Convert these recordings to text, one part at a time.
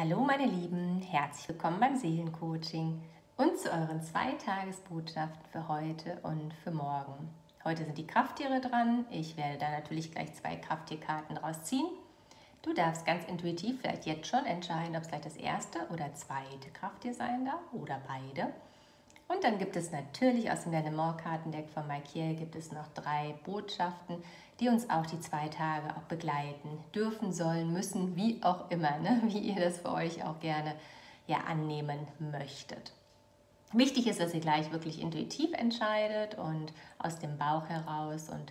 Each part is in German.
Hallo meine Lieben, herzlich willkommen beim Seelencoaching und zu euren zwei Tagesbotschaften für heute und für morgen. Heute sind die Krafttiere dran. Ich werde da natürlich gleich zwei Krafttierkarten draus ziehen. Du darfst ganz intuitiv vielleicht jetzt schon entscheiden, ob es gleich das erste oder zweite Krafttier sein darf oder beide. Und dann gibt es natürlich aus dem Lennemore-Kartendeck von Mike Hill gibt es noch drei Botschaften, die uns auch die zwei Tage auch begleiten dürfen, sollen, müssen, wie auch immer, ne? wie ihr das für euch auch gerne ja, annehmen möchtet. Wichtig ist, dass ihr gleich wirklich intuitiv entscheidet und aus dem Bauch heraus und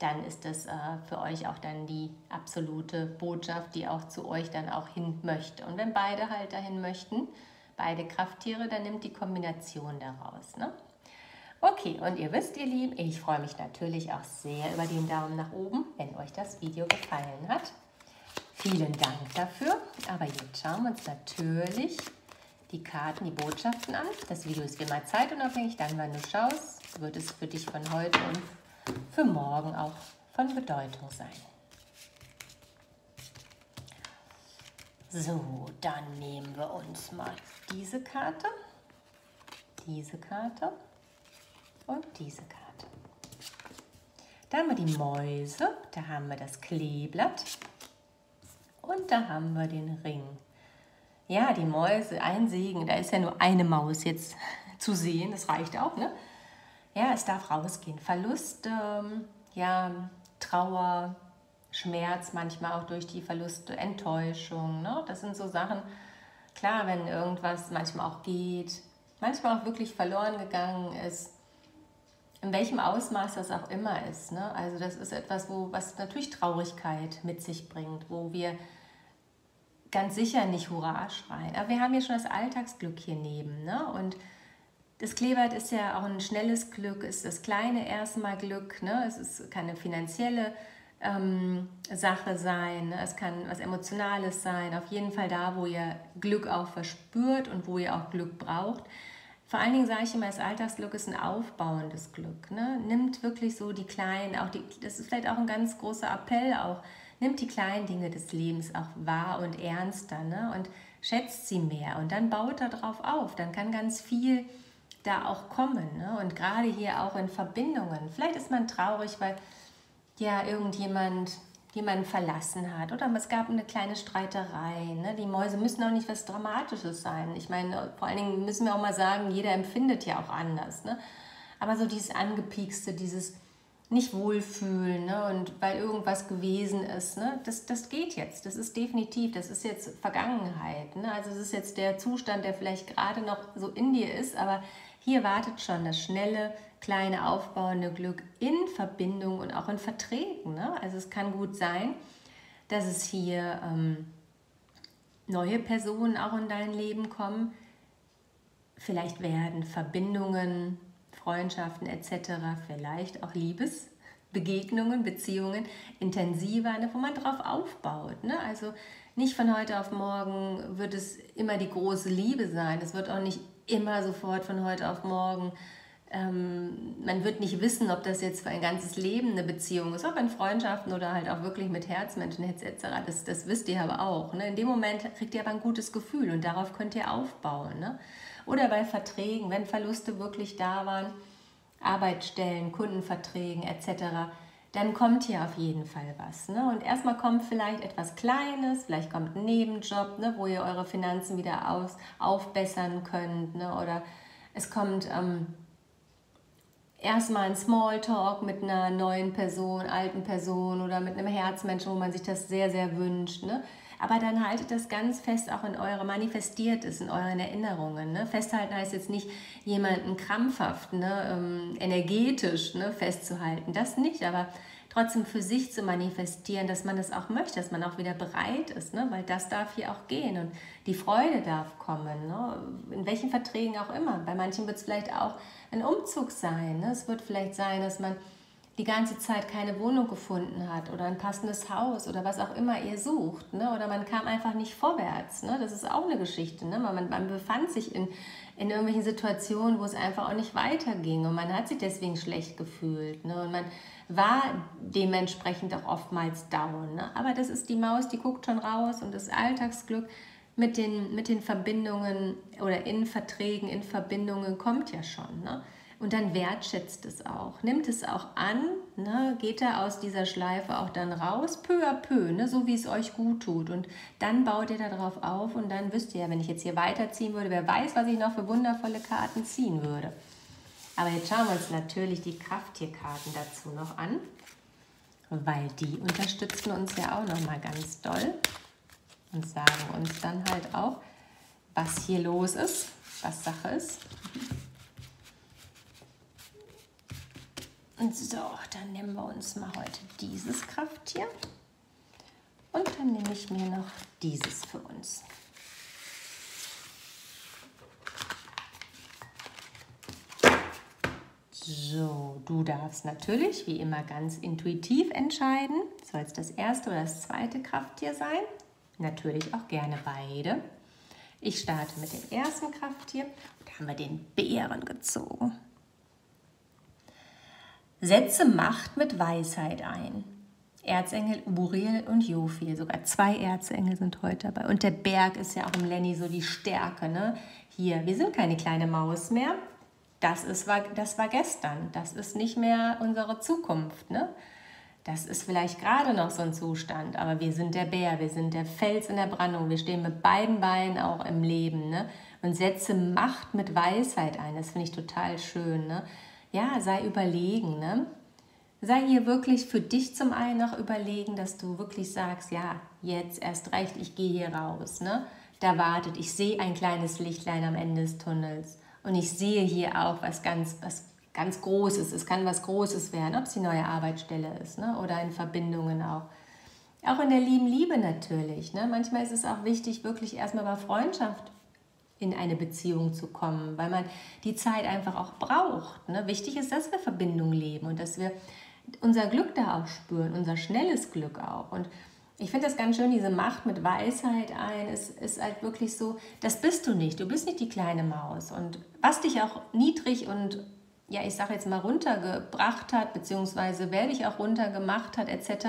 dann ist das äh, für euch auch dann die absolute Botschaft, die auch zu euch dann auch hin möchte. Und wenn beide halt dahin möchten, beide Krafttiere, dann nimmt die Kombination daraus. Ne? Okay, und ihr wisst, ihr Lieben, ich freue mich natürlich auch sehr über den Daumen nach oben, wenn euch das Video gefallen hat. Vielen Dank dafür. Aber jetzt schauen wir uns natürlich die Karten, die Botschaften an. Das Video ist wie immer zeitunabhängig. Dann, wenn du schaust, wird es für dich von heute und für morgen auch von Bedeutung sein. So, dann nehmen wir uns mal diese Karte, diese Karte und diese Karte. Da haben wir die Mäuse, da haben wir das Kleeblatt und da haben wir den Ring. Ja, die Mäuse, ein Segen, da ist ja nur eine Maus jetzt zu sehen, das reicht auch, ne? Ja, es darf rausgehen. Verlust, ähm, ja, Trauer, Schmerz, manchmal auch durch die Verluste, Enttäuschung. Ne? Das sind so Sachen, klar, wenn irgendwas manchmal auch geht, manchmal auch wirklich verloren gegangen ist, in welchem Ausmaß das auch immer ist. Ne? Also das ist etwas, wo, was natürlich Traurigkeit mit sich bringt, wo wir ganz sicher nicht Hurra schreien. Aber wir haben ja schon das Alltagsglück hier neben. Ne? Und das Kleeblatt ist ja auch ein schnelles Glück, ist das kleine erstmal Glück. Ne? Es ist keine finanzielle ähm, Sache sein, es kann was Emotionales sein, auf jeden Fall da, wo ihr Glück auch verspürt und wo ihr auch Glück braucht. Vor allen Dingen sage ich immer, das Alltagsglück ist ein aufbauendes Glück. Ne? Nimmt wirklich so die kleinen, auch die, das ist vielleicht auch ein ganz großer Appell auch, nimmt die kleinen Dinge des Lebens auch wahr und ernster ne? und schätzt sie mehr und dann baut darauf auf. Dann kann ganz viel da auch kommen. Ne? Und gerade hier auch in Verbindungen. Vielleicht ist man traurig, weil ja irgendjemand jemanden verlassen hat oder es gab eine kleine Streiterei. Ne? Die Mäuse müssen auch nicht was Dramatisches sein. Ich meine, vor allen Dingen müssen wir auch mal sagen, jeder empfindet ja auch anders. Ne? Aber so dieses Angepiekste, dieses nicht wohlfühlen ne? und weil irgendwas gewesen ist, ne? das, das geht jetzt. Das ist definitiv, das ist jetzt Vergangenheit. Ne? Also es ist jetzt der Zustand, der vielleicht gerade noch so in dir ist, aber hier wartet schon das schnelle, kleine aufbauende Glück in Verbindung und auch in Verträgen. Ne? Also es kann gut sein, dass es hier ähm, neue Personen auch in dein Leben kommen. Vielleicht werden Verbindungen, Freundschaften etc., vielleicht auch Liebesbegegnungen, Beziehungen intensiver, ne, wo man drauf aufbaut. Ne? Also nicht von heute auf morgen wird es immer die große Liebe sein. Es wird auch nicht immer sofort von heute auf morgen ähm, man wird nicht wissen, ob das jetzt für ein ganzes Leben eine Beziehung ist, ob in Freundschaften oder halt auch wirklich mit Herzmenschen etc. Das, das wisst ihr aber auch. Ne? In dem Moment kriegt ihr aber ein gutes Gefühl und darauf könnt ihr aufbauen. Ne? Oder bei Verträgen, wenn Verluste wirklich da waren, Arbeitsstellen, Kundenverträgen etc., dann kommt hier auf jeden Fall was. Ne? Und erstmal kommt vielleicht etwas Kleines, vielleicht kommt ein Nebenjob, ne, wo ihr eure Finanzen wieder aus, aufbessern könnt. Ne? Oder es kommt... Ähm, erstmal ein Smalltalk mit einer neuen Person, alten Person oder mit einem Herzmenschen, wo man sich das sehr, sehr wünscht. Ne? Aber dann haltet das ganz fest auch in eure, manifestiert es in euren Erinnerungen. Ne? Festhalten heißt jetzt nicht, jemanden krampfhaft, ne, ähm, energetisch ne, festzuhalten. Das nicht, aber trotzdem für sich zu manifestieren, dass man das auch möchte, dass man auch wieder bereit ist, ne? weil das darf hier auch gehen und die Freude darf kommen, ne? in welchen Verträgen auch immer. Bei manchen wird es vielleicht auch ein Umzug sein. Ne? Es wird vielleicht sein, dass man die ganze Zeit keine Wohnung gefunden hat oder ein passendes Haus oder was auch immer ihr sucht. Ne? Oder man kam einfach nicht vorwärts. Ne? Das ist auch eine Geschichte. Ne? Man, man befand sich in, in irgendwelchen Situationen, wo es einfach auch nicht weiterging und man hat sich deswegen schlecht gefühlt. Ne? Und man war dementsprechend auch oftmals down. Ne? Aber das ist die Maus, die guckt schon raus und das Alltagsglück mit den, mit den Verbindungen oder in Verträgen, in Verbindungen kommt ja schon. Ne? Und dann wertschätzt es auch, nimmt es auch an, ne? geht er aus dieser Schleife auch dann raus, peu à peu, ne? so wie es euch gut tut. Und dann baut ihr darauf auf und dann wisst ihr ja, wenn ich jetzt hier weiterziehen würde, wer weiß, was ich noch für wundervolle Karten ziehen würde. Aber jetzt schauen wir uns natürlich die Krafttierkarten dazu noch an, weil die unterstützen uns ja auch nochmal ganz doll und sagen uns dann halt auch, was hier los ist, was Sache ist. Und so, dann nehmen wir uns mal heute dieses Krafttier. Und dann nehme ich mir noch dieses für uns. So, du darfst natürlich wie immer ganz intuitiv entscheiden. Soll es das erste oder das zweite Krafttier sein? Natürlich auch gerne beide. Ich starte mit dem ersten Krafttier. Da haben wir den Bären gezogen. Setze Macht mit Weisheit ein. Erzengel Uriel und Jophiel, sogar zwei Erzengel sind heute dabei. Und der Berg ist ja auch im Lenny so die Stärke. Ne? Hier, wir sind keine kleine Maus mehr. Das, ist, das war gestern. Das ist nicht mehr unsere Zukunft. Ne? Das ist vielleicht gerade noch so ein Zustand, aber wir sind der Bär, wir sind der Fels in der Brandung. Wir stehen mit beiden Beinen auch im Leben. Ne? Und setze Macht mit Weisheit ein. Das finde ich total schön. Ne? Ja, sei überlegen. Ne? Sei hier wirklich für dich zum einen noch überlegen, dass du wirklich sagst, ja, jetzt erst recht, ich gehe hier raus. Ne? Da wartet, ich sehe ein kleines Lichtlein am Ende des Tunnels. Und ich sehe hier auch was ganz, was ganz Großes. Es kann was Großes werden, ob es die neue Arbeitsstelle ist ne? oder in Verbindungen auch. Auch in der lieben Liebe natürlich. Ne? Manchmal ist es auch wichtig, wirklich erstmal bei Freundschaft in eine Beziehung zu kommen, weil man die Zeit einfach auch braucht. Ne? Wichtig ist, dass wir Verbindung leben und dass wir unser Glück da auch spüren, unser schnelles Glück auch. Und ich finde das ganz schön, diese Macht mit Weisheit ein, ist, ist halt wirklich so, das bist du nicht, du bist nicht die kleine Maus. Und was dich auch niedrig und, ja, ich sage jetzt mal runtergebracht hat, beziehungsweise wer dich auch runtergemacht hat, etc.,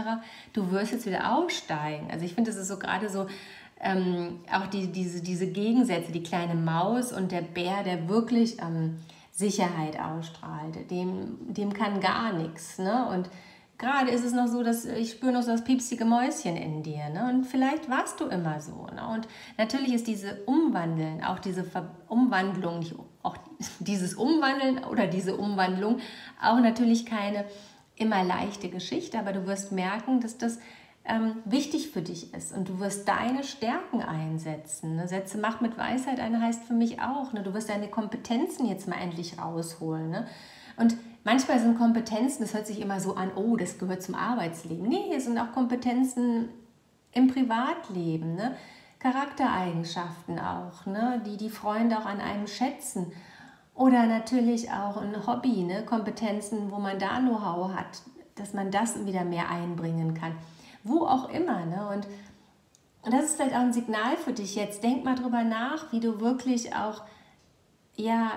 du wirst jetzt wieder aufsteigen. Also ich finde, das ist so gerade so ähm, auch die, diese, diese Gegensätze, die kleine Maus und der Bär, der wirklich ähm, Sicherheit ausstrahlt, dem, dem kann gar nichts. Ne? Und gerade ist es noch so, dass ich spüre noch so das piepsige Mäuschen in dir. Ne? Und vielleicht warst du immer so. Ne? Und natürlich ist diese Umwandeln, auch diese Ver Umwandlung, nicht, auch dieses Umwandeln oder diese Umwandlung, auch natürlich keine immer leichte Geschichte, aber du wirst merken, dass das ähm, wichtig für dich ist und du wirst deine Stärken einsetzen. Ne? Setze Macht mit Weisheit ein heißt für mich auch, ne? du wirst deine Kompetenzen jetzt mal endlich rausholen. Ne? Und manchmal sind Kompetenzen, das hört sich immer so an, oh, das gehört zum Arbeitsleben. Nee, hier sind auch Kompetenzen im Privatleben, ne? Charaktereigenschaften auch, ne? die die Freunde auch an einem schätzen. Oder natürlich auch ein Hobby, ne? Kompetenzen, wo man da Know-how hat, dass man das wieder mehr einbringen kann wo auch immer. Ne? Und, und das ist vielleicht auch ein Signal für dich jetzt. Denk mal drüber nach, wie du wirklich auch, ja,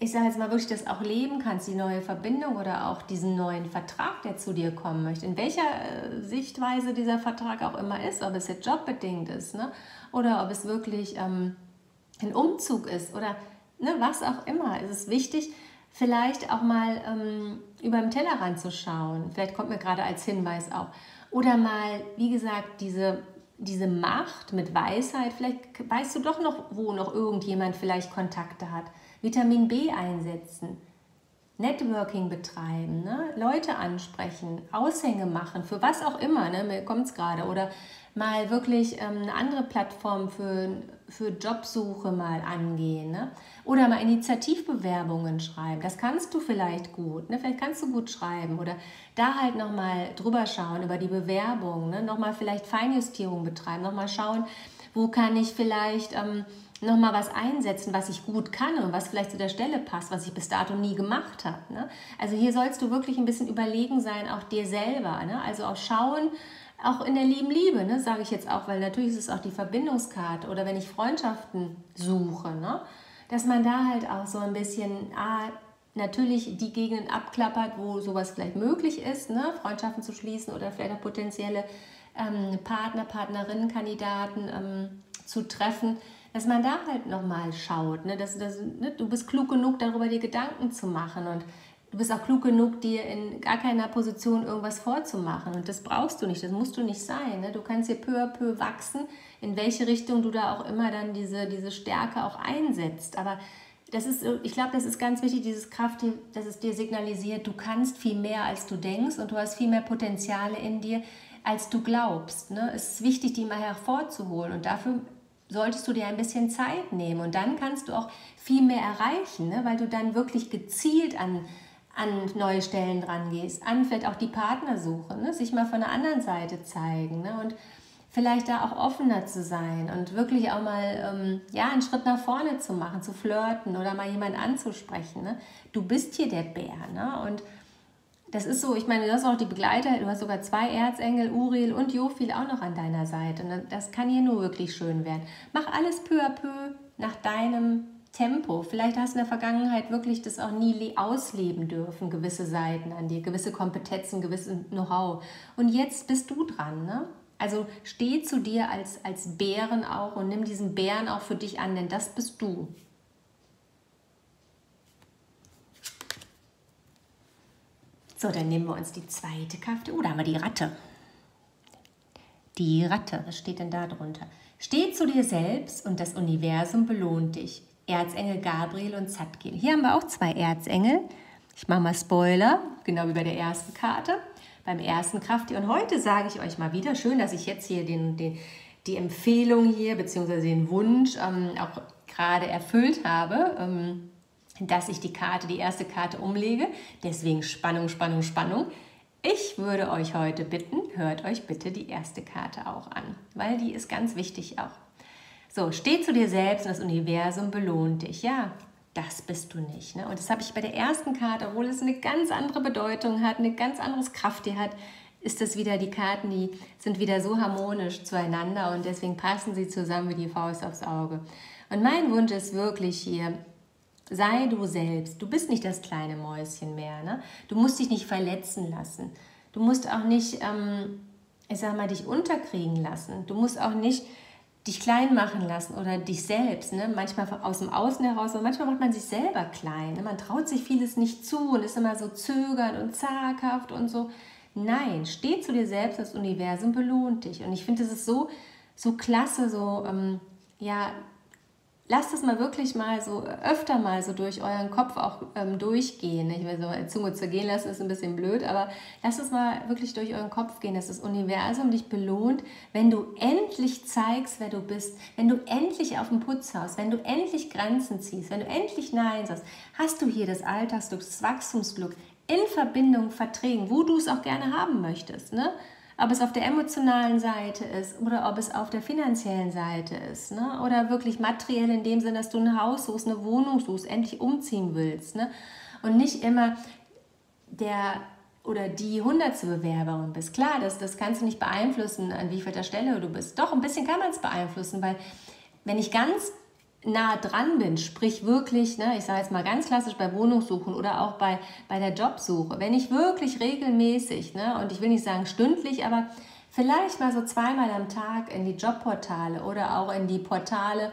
ich sage jetzt mal wirklich, das auch leben kannst, die neue Verbindung oder auch diesen neuen Vertrag, der zu dir kommen möchte. In welcher äh, Sichtweise dieser Vertrag auch immer ist, ob es jetzt jobbedingt ist ne? oder ob es wirklich ähm, ein Umzug ist oder ne, was auch immer. Es ist wichtig, vielleicht auch mal ähm, über den Tellerrand zu schauen. Vielleicht kommt mir gerade als Hinweis auch. Oder mal, wie gesagt, diese, diese Macht mit Weisheit, vielleicht weißt du doch noch, wo noch irgendjemand vielleicht Kontakte hat. Vitamin B einsetzen, Networking betreiben, ne? Leute ansprechen, Aushänge machen, für was auch immer, ne? mir kommt es gerade. Oder mal wirklich ähm, eine andere Plattform für, für Jobsuche mal angehen. Ne? Oder mal Initiativbewerbungen schreiben. Das kannst du vielleicht gut. Ne? Vielleicht kannst du gut schreiben. Oder da halt nochmal drüber schauen über die Bewerbung. Ne? Nochmal vielleicht Feinjustierung betreiben. Nochmal schauen, wo kann ich vielleicht... Ähm, nochmal was einsetzen, was ich gut kann und was vielleicht zu der Stelle passt, was ich bis dato nie gemacht habe. Ne? Also hier sollst du wirklich ein bisschen überlegen sein, auch dir selber. Ne? Also auch schauen, auch in der lieben Liebe, ne, sage ich jetzt auch, weil natürlich ist es auch die Verbindungskarte oder wenn ich Freundschaften suche, ne, dass man da halt auch so ein bisschen, ah, natürlich die Gegenden abklappert, wo sowas vielleicht möglich ist, ne, Freundschaften zu schließen oder vielleicht auch potenzielle ähm, Partner, Partnerinnen, Kandidaten ähm, zu treffen, dass man da halt nochmal schaut. Ne? Dass, dass, ne? Du bist klug genug, darüber dir Gedanken zu machen und du bist auch klug genug, dir in gar keiner Position irgendwas vorzumachen. Und das brauchst du nicht, das musst du nicht sein. Ne? Du kannst hier peu à peu wachsen, in welche Richtung du da auch immer dann diese, diese Stärke auch einsetzt. Aber das ist, ich glaube, das ist ganz wichtig, dieses Kraft, dass es dir signalisiert, du kannst viel mehr, als du denkst und du hast viel mehr Potenziale in dir, als du glaubst. Ne? Es ist wichtig, die mal hervorzuholen und dafür solltest du dir ein bisschen Zeit nehmen und dann kannst du auch viel mehr erreichen, ne? weil du dann wirklich gezielt an, an neue Stellen dran gehst, an vielleicht auch die Partnersuche, ne? sich mal von der anderen Seite zeigen ne? und vielleicht da auch offener zu sein und wirklich auch mal ähm, ja, einen Schritt nach vorne zu machen, zu flirten oder mal jemanden anzusprechen. Ne? Du bist hier der Bär. Ne? Und das ist so, ich meine, du hast auch die Begleiter, du hast sogar zwei Erzengel, Uriel und Jofil auch noch an deiner Seite. Und das kann hier nur wirklich schön werden. Mach alles peu à peu nach deinem Tempo. Vielleicht hast du in der Vergangenheit wirklich das auch nie ausleben dürfen, gewisse Seiten an dir, gewisse Kompetenzen, gewisses Know-how. Und jetzt bist du dran, ne? Also steh zu dir als, als Bären auch und nimm diesen Bären auch für dich an, denn das bist du. So, dann nehmen wir uns die zweite Karte. Oh, da haben wir die Ratte. Die Ratte, was steht denn da drunter? Steh zu dir selbst und das Universum belohnt dich. Erzengel Gabriel und Zadkiel. Hier haben wir auch zwei Erzengel. Ich mache mal Spoiler, genau wie bei der ersten Karte beim ersten Krafttier. Und heute sage ich euch mal wieder, schön, dass ich jetzt hier den, den, die Empfehlung hier, beziehungsweise den Wunsch ähm, auch gerade erfüllt habe, ähm, dass ich die Karte, die erste Karte umlege. Deswegen Spannung, Spannung, Spannung. Ich würde euch heute bitten, hört euch bitte die erste Karte auch an, weil die ist ganz wichtig auch. So, steh zu dir selbst und das Universum belohnt dich. Ja, das bist du nicht. Ne? Und das habe ich bei der ersten Karte, obwohl es eine ganz andere Bedeutung hat, eine ganz anderes Kraft die hat, ist das wieder, die Karten, die sind wieder so harmonisch zueinander und deswegen passen sie zusammen wie die Faust aufs Auge. Und mein Wunsch ist wirklich hier, sei du selbst. Du bist nicht das kleine Mäuschen mehr. Ne? Du musst dich nicht verletzen lassen. Du musst auch nicht, ähm, ich sag mal, dich unterkriegen lassen. Du musst auch nicht dich klein machen lassen oder dich selbst, ne? manchmal aus dem Außen heraus, aber manchmal macht man sich selber klein. Ne? Man traut sich vieles nicht zu und ist immer so zögernd und zaghaft und so. Nein, steh zu dir selbst, das Universum belohnt dich. Und ich finde, es ist so, so klasse, so, ähm, ja, lasst es mal wirklich mal so öfter mal so durch euren Kopf auch ähm, durchgehen. Ich will so Zunge zergehen lassen, ist ein bisschen blöd, aber lasst es mal wirklich durch euren Kopf gehen, dass das Universum dich belohnt, wenn du endlich zeigst, wer du bist, wenn du endlich auf dem Putz haust, wenn du endlich Grenzen ziehst, wenn du endlich Nein sagst, hast du hier das Alltagsglück, das Wachstumsglück in Verbindung, Verträgen, wo du es auch gerne haben möchtest. Ne? Ob es auf der emotionalen Seite ist oder ob es auf der finanziellen Seite ist. Ne? Oder wirklich materiell in dem Sinne, dass du ein Haus suchst, eine Wohnung suchst, endlich umziehen willst. Ne? Und nicht immer der oder die hundertste Bewerberin bist. Klar, das, das kannst du nicht beeinflussen, an wie vielter Stelle du bist. Doch, ein bisschen kann man es beeinflussen, weil wenn ich ganz nah dran bin, sprich wirklich, ne, ich sage jetzt mal ganz klassisch bei Wohnungssuchen oder auch bei, bei der Jobsuche, wenn ich wirklich regelmäßig, ne, und ich will nicht sagen stündlich, aber vielleicht mal so zweimal am Tag in die Jobportale oder auch in die Portale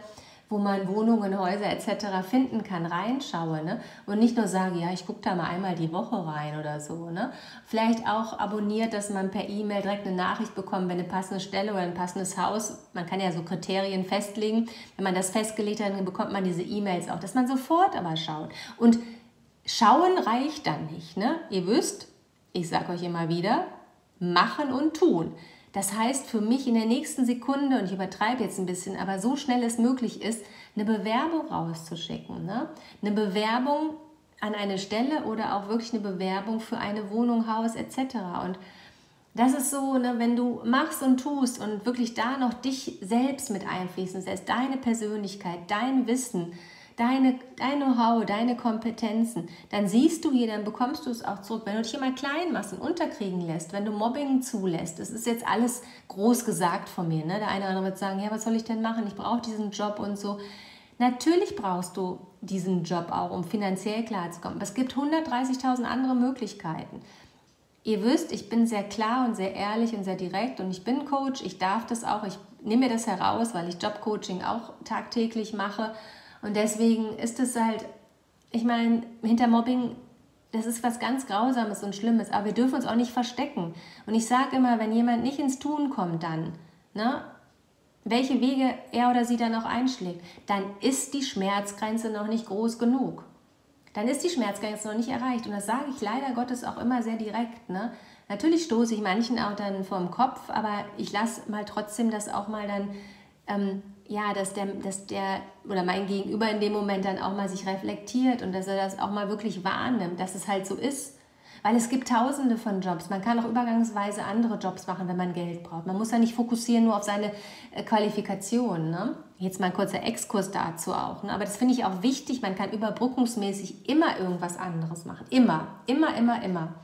wo man Wohnungen, Häuser etc. finden kann, reinschaue ne? und nicht nur sage, ja, ich gucke da mal einmal die Woche rein oder so. Ne? Vielleicht auch abonniert, dass man per E-Mail direkt eine Nachricht bekommt, wenn eine passende Stelle oder ein passendes Haus, man kann ja so Kriterien festlegen, wenn man das festgelegt hat, dann bekommt man diese E-Mails auch, dass man sofort aber schaut. Und schauen reicht dann nicht. Ne? Ihr wisst, ich sage euch immer wieder, machen und tun. Das heißt für mich in der nächsten Sekunde, und ich übertreibe jetzt ein bisschen, aber so schnell es möglich ist, eine Bewerbung rauszuschicken. Ne? Eine Bewerbung an eine Stelle oder auch wirklich eine Bewerbung für eine Wohnung, Haus etc. Und das ist so, ne, wenn du machst und tust und wirklich da noch dich selbst mit einfließen lässt, deine Persönlichkeit, dein Wissen, deine, dein Know-how, deine Kompetenzen, dann siehst du hier, dann bekommst du es auch zurück. Wenn du dich immer klein machst und unterkriegen lässt, wenn du Mobbing zulässt, das ist jetzt alles groß gesagt von mir. Ne? Der eine oder andere wird sagen, ja, was soll ich denn machen? Ich brauche diesen Job und so. Natürlich brauchst du diesen Job auch, um finanziell klarzukommen. Aber es gibt 130.000 andere Möglichkeiten. ihr wisst, ich bin sehr klar und sehr ehrlich und sehr direkt und ich bin Coach, ich darf das auch, ich nehme mir das heraus, weil ich Jobcoaching auch tagtäglich mache und deswegen ist es halt, ich meine, hinter Mobbing, das ist was ganz Grausames und Schlimmes, aber wir dürfen uns auch nicht verstecken. Und ich sage immer, wenn jemand nicht ins Tun kommt dann, ne, welche Wege er oder sie dann auch einschlägt, dann ist die Schmerzgrenze noch nicht groß genug dann ist die Schmerzgrenze noch nicht erreicht. Und das sage ich leider Gottes auch immer sehr direkt. Ne? Natürlich stoße ich manchen auch dann vor dem Kopf, aber ich lasse mal trotzdem das auch mal dann, ähm, ja, dass der, dass der oder mein Gegenüber in dem Moment dann auch mal sich reflektiert und dass er das auch mal wirklich wahrnimmt, dass es halt so ist. Weil es gibt tausende von Jobs. Man kann auch übergangsweise andere Jobs machen, wenn man Geld braucht. Man muss ja nicht fokussieren nur auf seine äh, Qualifikation. Ne? Jetzt mal ein kurzer Exkurs dazu auch. Ne? Aber das finde ich auch wichtig. Man kann überbrückungsmäßig immer irgendwas anderes machen. Immer, immer, immer, immer.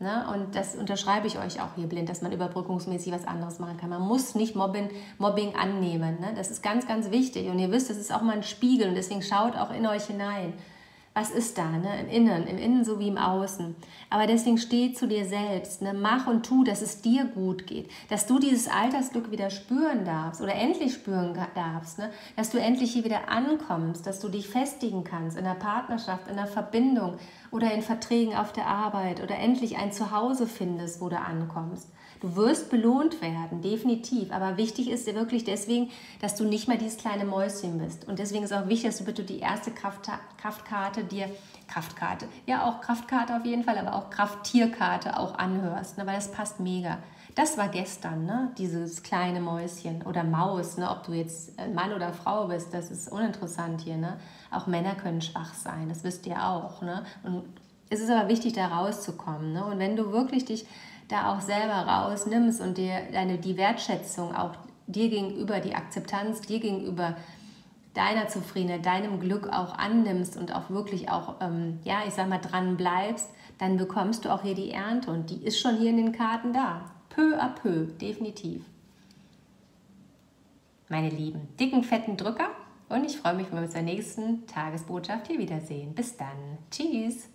Ne? Und das unterschreibe ich euch auch hier blind, dass man überbrückungsmäßig was anderes machen kann. Man muss nicht Mobbing, Mobbing annehmen. Ne? Das ist ganz, ganz wichtig. Und ihr wisst, das ist auch mal ein Spiegel. Und deswegen schaut auch in euch hinein was ist da, ne? im Innen, im Innen sowie im Außen. Aber deswegen steh zu dir selbst, ne? mach und tu, dass es dir gut geht, dass du dieses Altersglück wieder spüren darfst oder endlich spüren darfst, ne? dass du endlich hier wieder ankommst, dass du dich festigen kannst in der Partnerschaft, in der Verbindung oder in Verträgen auf der Arbeit oder endlich ein Zuhause findest, wo du ankommst. Du wirst belohnt werden, definitiv. Aber wichtig ist dir wirklich deswegen, dass du nicht mehr dieses kleine Mäuschen bist. Und deswegen ist auch wichtig, dass du bitte die erste Kraft, Kraftkarte dir, Kraftkarte, ja auch Kraftkarte auf jeden Fall, aber auch Krafttierkarte auch anhörst, ne, weil das passt mega. Das war gestern, ne? dieses kleine Mäuschen oder Maus, ne? ob du jetzt Mann oder Frau bist, das ist uninteressant hier. Ne? Auch Männer können schwach sein, das wisst ihr auch. Ne? Und es ist aber wichtig, da rauszukommen. Ne? Und wenn du wirklich dich da auch selber rausnimmst und dir deine, die Wertschätzung auch dir gegenüber, die Akzeptanz dir gegenüber deiner Zufriedenheit, deinem Glück auch annimmst und auch wirklich auch, ähm, ja, ich sag mal, dran bleibst, dann bekommst du auch hier die Ernte und die ist schon hier in den Karten da. Peu à peu, definitiv. Meine lieben, dicken, fetten Drücker und ich freue mich, wenn wir uns zur nächsten Tagesbotschaft hier wiedersehen. Bis dann. Tschüss.